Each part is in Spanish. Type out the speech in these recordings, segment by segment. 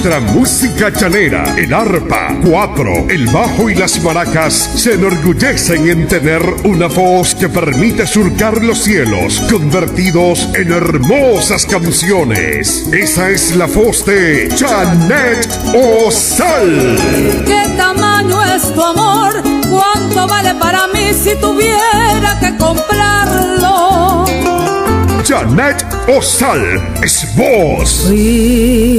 Nuestra música chanera, el arpa, cuatro, el bajo y las maracas se enorgullecen en tener una voz que permite surcar los cielos, convertidos en hermosas canciones. Esa es la voz de Janet Osal. ¿Qué tamaño es tu amor? ¿Cuánto vale para mí si tuviera que comprarlo? Janet Osal es voz. Fuiste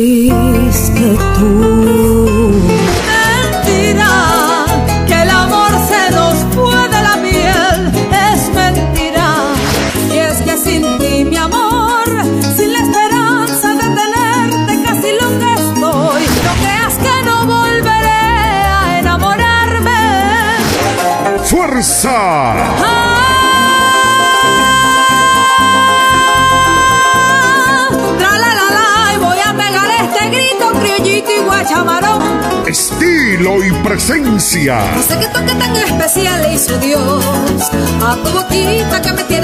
¡Fuerza! Tra la la la, y voy a pegar este grito criollito y guachamarón. Estilo y presencia. Sé qué toque tan especial le hizo Dios a tu boquita que me tiene.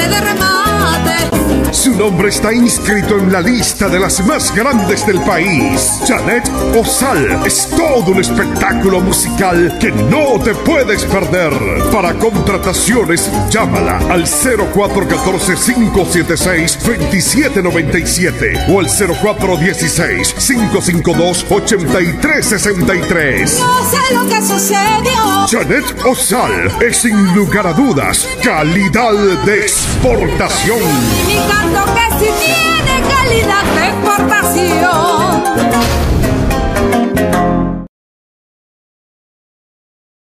Su nombre está inscrito en la lista de las más grandes del país. Janet Osal es todo un espectáculo musical que no te puedes perder. Para contrataciones, llámala al 0414-576-2797 o al 0416-552-8363. No sé lo que sucedió. Janet Osal es sin lugar a dudas calidad de exportación. Canto que sí tiene calidad de exportación.